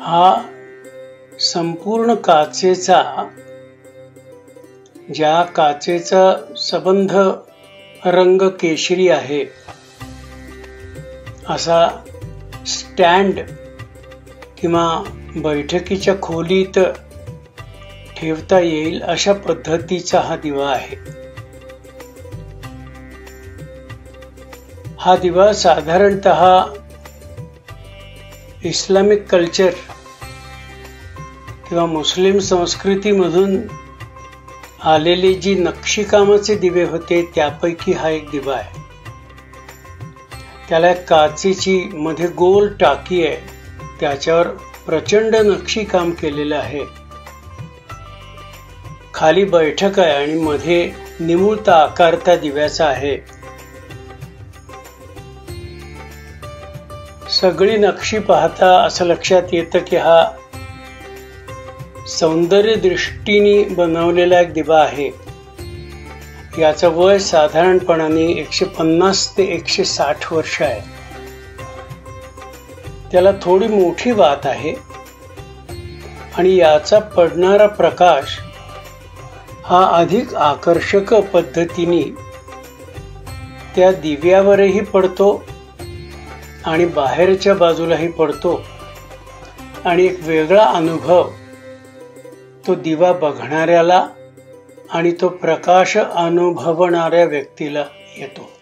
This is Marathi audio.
हा संपूर्ण काचेचा ज्या काचेचा सबंध रंग केशरी आहे असा स्टँड किंवा बैठकीच्या खोलीत ठेवता येईल अशा पद्धतीचा हा दिवा आहे. हा दिवा साधारणत इस्लामिक कल्चर किंवा मुस्लिम संस्कृतीमधून आलेले जी नक्षीकामाचे दिवे होते त्यापैकी हा एक दिवा आहे. त्याला काचेची मध्ये गोल टाकी आहे. त्याच्यावर प्रचंड नक्षीकाम केलेलं आहे. खाली बैठक आहे आणि मध्ये निमुळता आकार त्या दिव्याचा आहे. सगळी नक्षी पाहता असं लक्षात येतं की हा सौंदर्य दृष्टीने बनवलेला एक दिवा आहे. याचं वय साधारणपणाने एकशे पन्नास ते एकशे साठ वर्ष आहे. त्याला थोडी मोठी वात आहे आणि याचा पडणारा प्रकाश हा अधिक आकर्षक पद्धतीने त्या दिव्यावरही पडतो आणि बाहेरच्या बाजूलाही पडतो. आणि एक वेगळा अनुभव तो दिवा बघणाऱ्याला आणि तो प्रकाश अनुभवणाऱ्या व्यक्तीला येतो.